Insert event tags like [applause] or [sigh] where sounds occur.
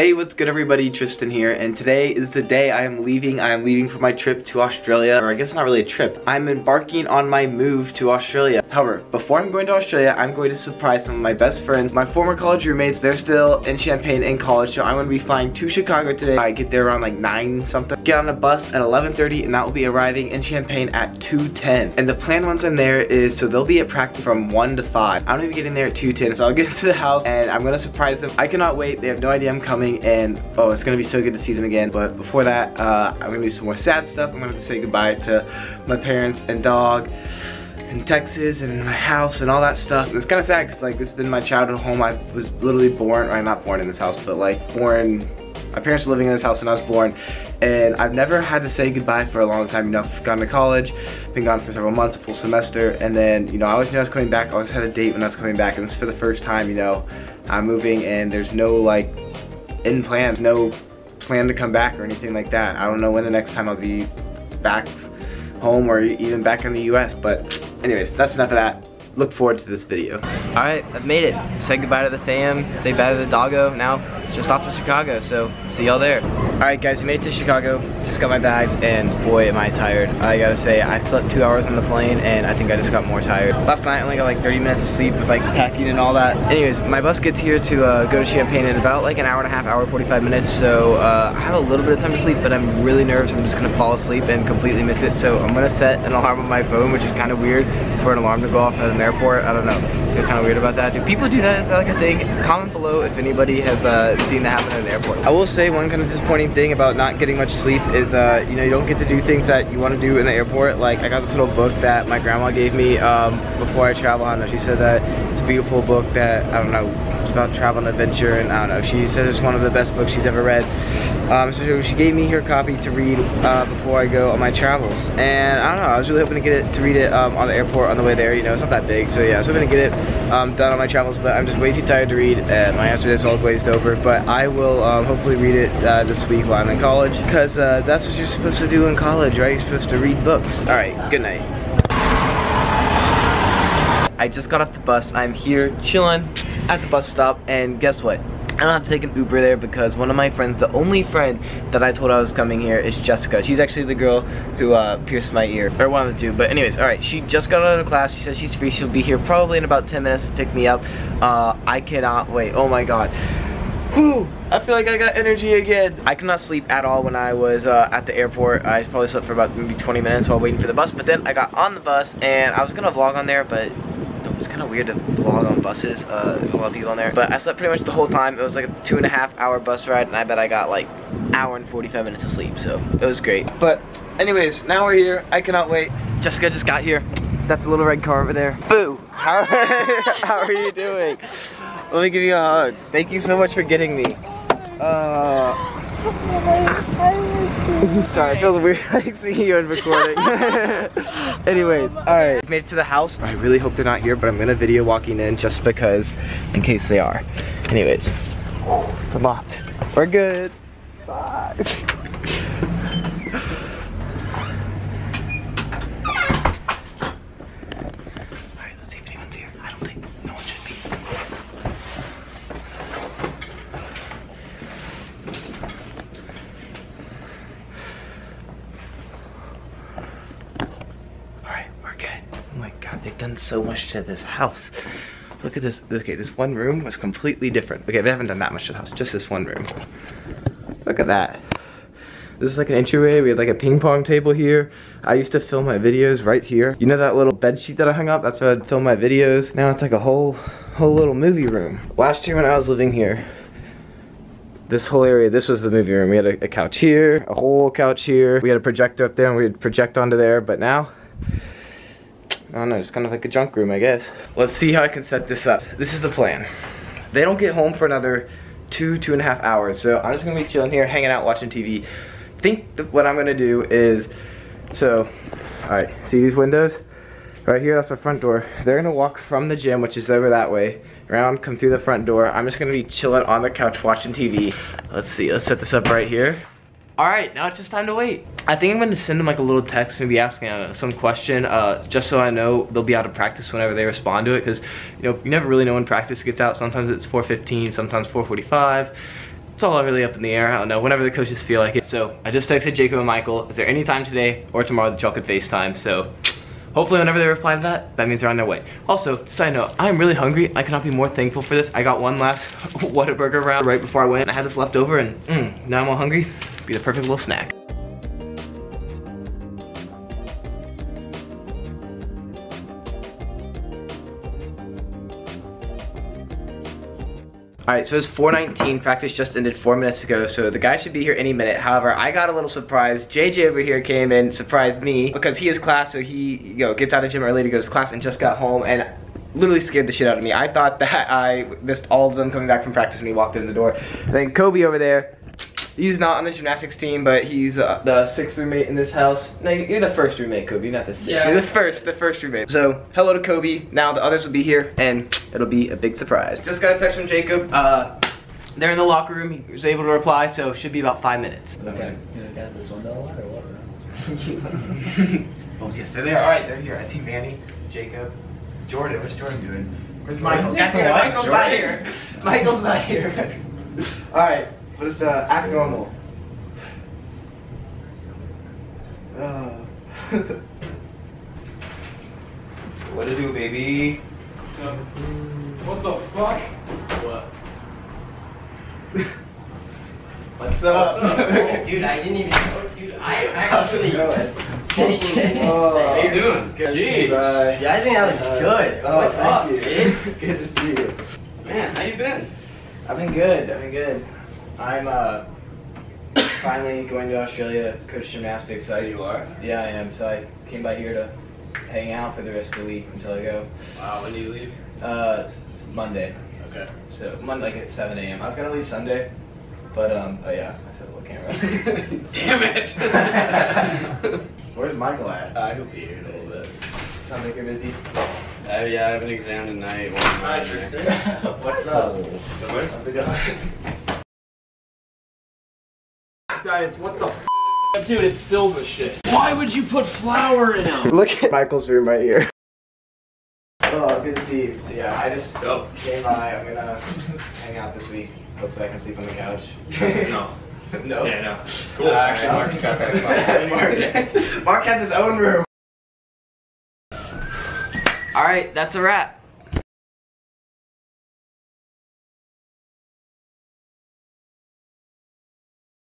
Hey, what's good everybody? Tristan here, and today is the day I am leaving. I am leaving for my trip to Australia, or I guess not really a trip. I'm embarking on my move to Australia. However, before I'm going to Australia, I'm going to surprise some of my best friends, my former college roommates. They're still in Champaign in college, so I'm going to be flying to Chicago today. I get there around like 9 something. Get on a bus at 11.30, and that will be arriving in Champaign at 2.10. And the plan once I'm there is, so they'll be at practice from 1 to 5. I'm going to be getting there at 2.10, so I'll get into the house, and I'm going to surprise them. I cannot wait. They have no idea I'm coming and oh it's gonna be so good to see them again. But before that uh, I'm gonna do some more sad stuff. I'm gonna have to say goodbye to my parents and dog in Texas and my house and all that stuff. And it's kind of sad because like this has been my childhood home. I was literally born right not born in this house but like born my parents were living in this house when I was born. And I've never had to say goodbye for a long time. You know, I've gone to college, been gone for several months, a full semester, and then, you know, I always knew I was coming back. I always had a date when I was coming back, and this is for the first time, you know, I'm moving and there's no like in plans, no plan to come back or anything like that. I don't know when the next time I'll be back home or even back in the US. But anyways, that's enough of that look forward to this video. All right, I've made it. Said goodbye to the fam, say bye to the doggo. Now, just off to Chicago, so see y'all there. All right, guys, we made it to Chicago. Just got my bags, and boy, am I tired. I gotta say, I slept two hours on the plane, and I think I just got more tired. Last night, I only got like 30 minutes of sleep with like packing and all that. Anyways, my bus gets here to uh, go to Champaign in about like an hour and a half, hour, 45 minutes, so uh, I have a little bit of time to sleep, but I'm really nervous. I'm just gonna fall asleep and completely miss it, so I'm gonna set an alarm on my phone, which is kind of weird for an alarm to go off at an airport. I don't know. Feel kind of weird about that. Do people do that? Is that like a thing? Comment below if anybody has uh, seen that happen at an airport. I will say one kind of disappointing thing about not getting much sleep is, uh, you know, you don't get to do things that you want to do in the airport. Like, I got this little book that my grandma gave me um, before I travel. I know, she said that beautiful book that, I don't know, it's about travel and adventure, and I don't know, she says it's one of the best books she's ever read. Um, so she gave me her copy to read uh, before I go on my travels. And I don't know, I was really hoping to get it to read it um, on the airport on the way there. You know, it's not that big, so yeah, so I was hoping to get it um, done on my travels, but I'm just way too tired to read, and my answer is all glazed over. But I will um, hopefully read it uh, this week while I'm in college, because uh, that's what you're supposed to do in college, right? You're supposed to read books. All right, good night. I just got off the bus. I'm here chilling at the bus stop, and guess what? I don't have to take an Uber there because one of my friends, the only friend that I told I was coming here is Jessica. She's actually the girl who uh, pierced my ear, or one of the two. But anyways, all right, she just got out of class. She says she's free. She'll be here probably in about 10 minutes to pick me up. Uh, I cannot wait. Oh my God. Whew, I feel like I got energy again. I could not sleep at all when I was uh, at the airport. I probably slept for about maybe 20 minutes while waiting for the bus, but then I got on the bus and I was gonna vlog on there, but kind of weird to vlog on buses, uh, a lot of people on there. But I slept pretty much the whole time. It was like a two and a half hour bus ride, and I bet I got like hour and 45 minutes of sleep, so it was great. But anyways, now we're here. I cannot wait. Jessica just got here. That's a little red car over there. Boo! How, [laughs] how are you doing? Let me give you a hug. Thank you so much for getting me. Uh, [laughs] Sorry, it feels weird [laughs] like seeing you and recording. [laughs] Anyways, alright. Made it to the house. I really hope they're not here, but I'm gonna video walking in just because, in case they are. Anyways, it's unlocked. We're good. Bye. Done so much to this house. Look at this. Okay, this one room was completely different. Okay, they haven't done that much to the house. Just this one room. Look at that. This is like an entryway. We had like a ping pong table here. I used to film my videos right here. You know that little bed sheet that I hung up? That's where I'd film my videos. Now it's like a whole, whole little movie room. Last year when I was living here, this whole area, this was the movie room. We had a, a couch here, a whole couch here. We had a projector up there and we'd project onto there, but now, I don't know, it's kind of like a junk room, I guess. Let's see how I can set this up. This is the plan. They don't get home for another two, two and a half hours. So I'm just gonna be chilling here, hanging out, watching TV. Think what I'm gonna do is, so, all right, see these windows? Right here, that's the front door. They're gonna walk from the gym, which is over that way, around, come through the front door. I'm just gonna be chilling on the couch watching TV. Let's see, let's set this up right here. All right, now it's just time to wait. I think I'm gonna send them like a little text, maybe asking uh, some question, uh, just so I know they'll be out of practice whenever they respond to it, because you know you never really know when practice gets out. Sometimes it's 4:15, sometimes 4:45. it's all really up in the air. I don't know, whenever the coaches feel like it. So I just texted Jacob and Michael, is there any time today or tomorrow that y'all could FaceTime? So hopefully whenever they reply to that, that means they're on their way. Also, side note, I'm really hungry. I cannot be more thankful for this. I got one last [laughs] Whataburger round right before I went. I had this left over and mm, now I'm all hungry. Be the perfect little snack. All right, so it's 4:19. Practice just ended four minutes ago, so the guy should be here any minute. However, I got a little surprised. JJ over here came in, surprised me because he has class, so he you know gets out of gym early to go to class and just got home and literally scared the shit out of me. I thought that I missed all of them coming back from practice when he walked in the door. And then Kobe over there, he's not on the gymnastics team, but he's uh, the sixth roommate in this house. No, you're the first roommate, Kobe, not the sixth. Yeah. You're the first, the first roommate. So, hello to Kobe. Now the others will be here, and it'll be a big surprise. Just got a text from Jacob. Uh, they're in the locker room. He was able to reply, so should be about five minutes. Okay. You look this window a lot or what? [laughs] oh, yes, so they're all right. They're here. I see Manny, Jacob, Jordan. What's Jordan doing? Where's Michael? God damn, What? Michael's not here. Michael's not here. [laughs] all right, let's uh, act normal. Uh, what to do, baby? What the fuck? What? [laughs] What's up? [laughs] Oh, dude, I didn't even know. Dude, I [laughs] actually. How's it JK. Oh. How you doing? Good. Jeez. Bye. Yeah, I think that looks good. Oh, What's up, you. dude? good to see you. Man, how you been? I've been good. I've been good. I'm uh finally going to Australia to coach gymnastics. So I, you are? Yeah, I am. So I came by here to hang out for the rest of the week until I go. Wow, when do you leave? Uh, it's it's Monday. Okay. So Monday like at 7 a.m. I was gonna leave Sunday, but um, oh yeah, I said well camera. [laughs] Damn it! [laughs] Where's Michael at? I could be here in a little bit. Sounds like you're busy. Uh, yeah, I have an exam tonight. One Hi, Tristan. [laughs] What's up? Somewhere? How's it going? Guys, what the f? Dude, it's filled with shit. Why would you put flour in them? Look at Michael's room right here. Oh, good to see you. So yeah, I just Oh. came by. I'm gonna hang out this week. Hopefully, I can sleep on the couch. No. [laughs] no. Yeah, no. Cool. Uh, Actually, I'll Mark's sleep- got that spot. Mark, [laughs] Mark has his own room. All right, that's a wrap.